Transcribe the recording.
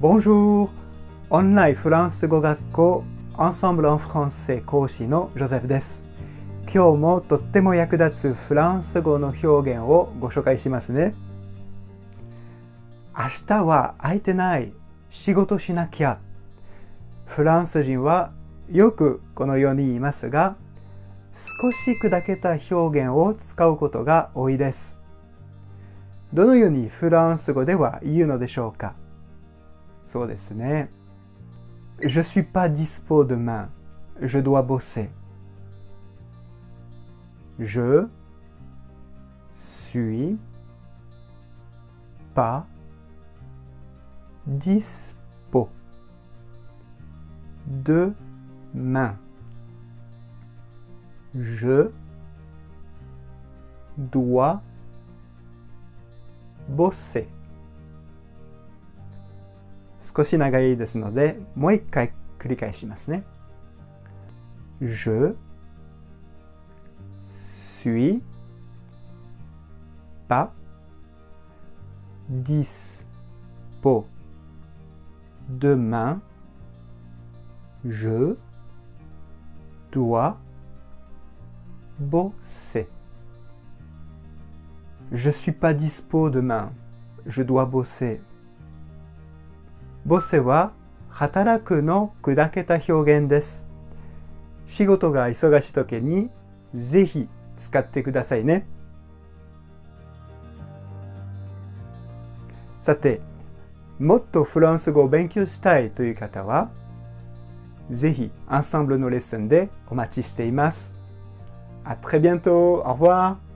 Bonjour! オンラインフランス語学校 Ensemble en français 講師のジョゼフです。今日もとっても役立つフランス語の表現をご紹介しますね。明日は空いてない。仕事しなきゃ。フランス人はよくこのように言いますが、少し砕けた表現を使うことが多いです。どのようにフランス語では言うのでしょうか？そうですね。Je suis pas dispo demain. Je dois bosser. Je suis pas dispo demain. Je dois bosser. 少し長いですので、もう一回繰り返しますね。Je suis pas dispo demain. Je dois bosser. Je suis pas dispo demain. Je dois bosser. ボセは働くの砕けた表現です。仕事が忙しい時にぜひ使ってくださいね。さて、もっとフランス語を勉強したいという方は、ぜひ、アンサンブルのレッスンでお待ちしています。あ très bientôt! Au revoir!